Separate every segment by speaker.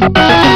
Speaker 1: Thank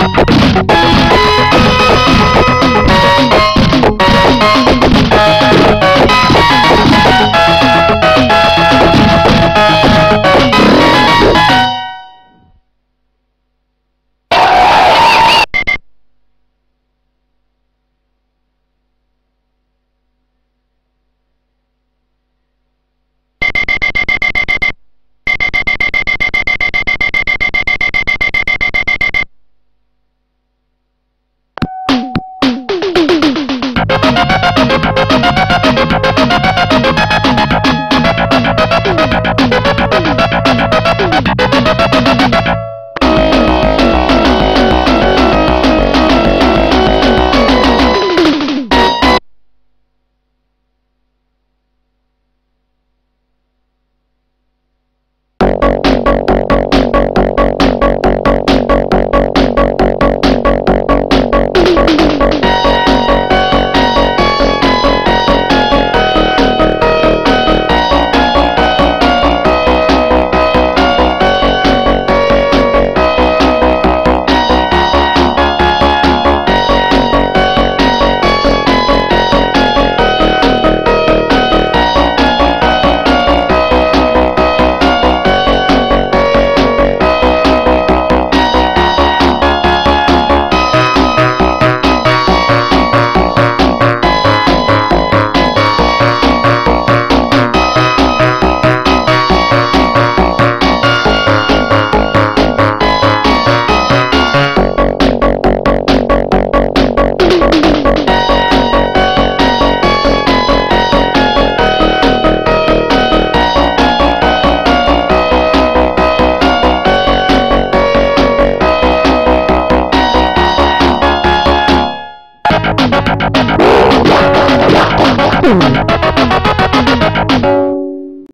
Speaker 1: Ooh.